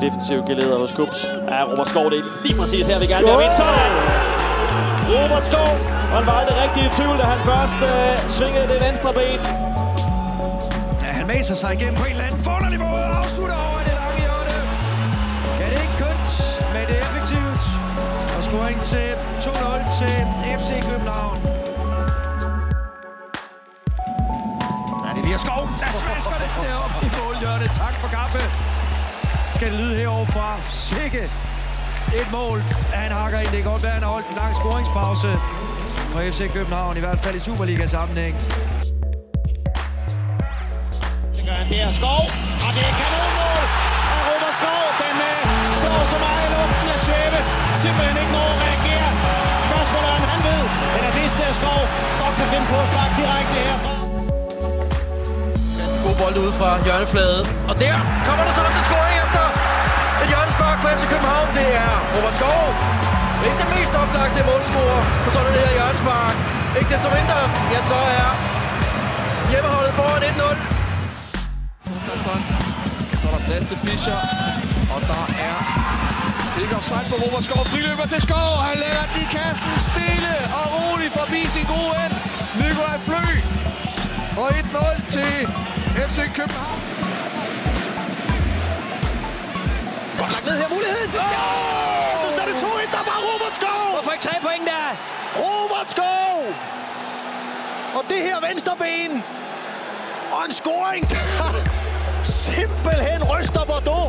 Det defensive geleder hos Kups. Ja, Robert Skov, det er lige præcis her, vi gerne vil have vind. Sådan! Robert Skov, han var aldrig rigtig i tvivl, da han først øh, svingede det venstre ben. Ja, han maser sig igennem på en eller anden forunderlig måde og afslutter over det lange hjørne. Ja, det er ikke kønt, men det er effektivt. Og scoring til 2-0 til FC København. Ja, det bliver skov, der smasker det deroppe i målhjørnet. Tak for kaffe. Skal det lyde herovre fra Sikke. Et mål, han hakker ind. Det kan godt være, han har holdt en lang scoringspause for FC København, i hvert fald i Superliga-sammenhæng. Det gør han der. Skov, og det er kanonmål af Robert Skov. Den øh, står så meget i luften at svæve. Simpelthen ikke når at reagere. Spørgsmålet er, om han ved, eller hvis det er Skov, godt kan finde på at sparke direkte herfra. Ganske god bold ude fra hjørnefladet. Og der kommer der så til scoring et hjørnespark for FC København. Det er Robert Skov. Ikke den mest oplagte målscorer på sådan det her hjørnespark. Ikke desto mindre, ja så er hjemmeholdet foran 1-0. Gustafsson. Så er der plads til Fischer. Og der er ikke offside på Robert Skov. Friløber til Skov. Han lægger den i kassen stille og roligt forbi sin gode ven. Nikolaj Flø. Og 1-0 til FC København. Godt lagt ned her muligheden. Ja! Så står det 2-1. Der var Robert Skov. Hvorfor ikke tre point der? Robert Skov. Og det her venstre ben. Og en scoring, der simpelthen ryster Bordeaux.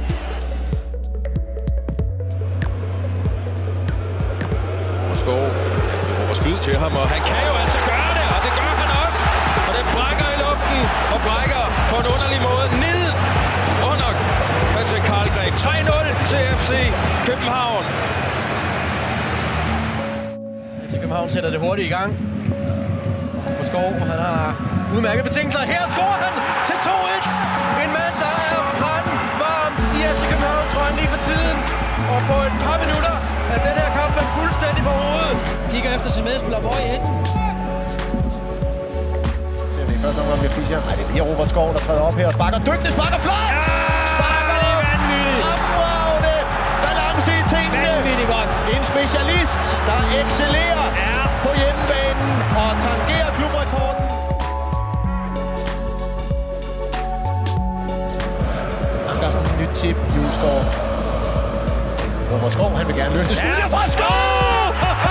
Og Skov. Ja, de råber skyd til ham, og han kan jo altså gøre det, og det gør han også. Og det brækker i luften, og brækker på en underlig måde København sætter det hurtigt i gang. På Skov, han har udmærket betingelser. Her scorer han til 2-1. En mand, der er brændt varm i FC København, tror jeg, lige for tiden. Og på et par minutter er den her kamp er fuldstændig på hovedet. Kigger efter sin medspiller, hvor i enden. Ser vi i første omgang med Fischer. Nej, det bliver Robert Skov, der træder op her og sparker dygtigt, sparker flot! Sparker specialist, der excellerer Ja. på hjemmebanen og tangerer klubrekorden. Andersen, nyt tip, Julesgaard. Robert Skov, han vil gerne løse det skud Ja. derfra. Skov!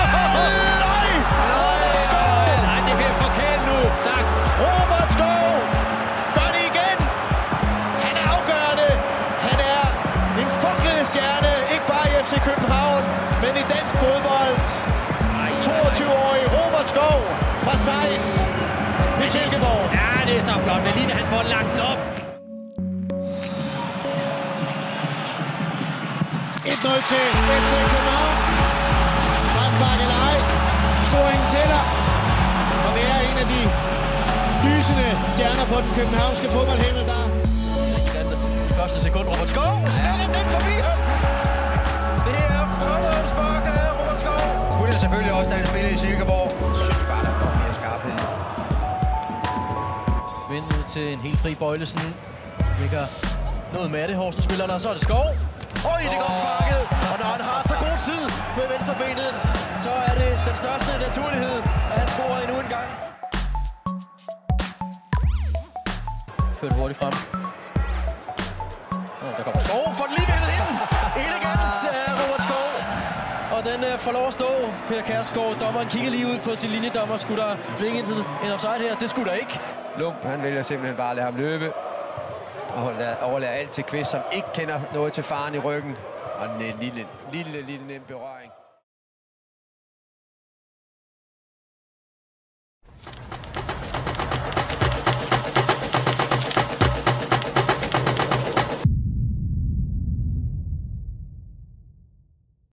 Sejs i Silkeborg. Ja, det er så flot, men lige da han får lagt den op. 1-0 til FC København. Strafspark eller ej. Scoringen tæller. Og det er en af de lysende stjerner på den københavnske fodboldhimmel, der I første sekund, Robert Skov spiller den forbi ham. Det er fremragende spark af Robert Skov. Kunne det selvfølgelig også, da han spillede i Silkeborg. Til en helt fri Bøjlesen. Ligger noget med det, Horsens spillerne, og så er det Skov. Øj, det er godt sparket. Og når han har så god tid med venstrebenet, så er det den største naturlighed, at han scorer endnu en gang. Ført hurtigt frem. Og der kommer Skov, får den lige ved ind jeg får lov at stå. Per Kærsgaard, dommeren kigger lige ud på sin linjedommer. Skulle der vinge ind til en offside her? Det skulle der ikke. Lump, han vælger simpelthen bare at lade ham løbe. Og overlader alt til Kvist, som ikke kender noget til faren i ryggen. Og en lille, lille, lille nem berøring.